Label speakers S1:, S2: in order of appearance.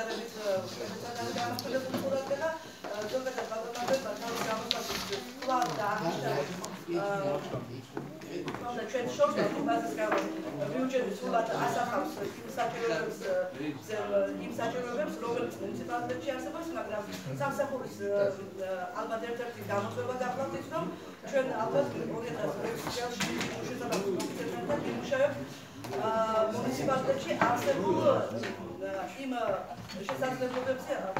S1: შედარებით განახლებული ყურადღება ზოგადად ბატონებმა თავის გამოსათვის თქვა და აღნიშნა და ჩვენ შორს ბაზის გამო ბიუჯეტი სულად ასახავს იმ საჭიროებებს იმ საჭიროებებს რომელიც მუნიციპალიტეტში არსებობს მაგრამ სამსახურის ალბათ ერთ-ერთი გამოწვევა გახლავთ ის რომ ჩვენ ალბათ municipalité à ce jour, il me, je sais que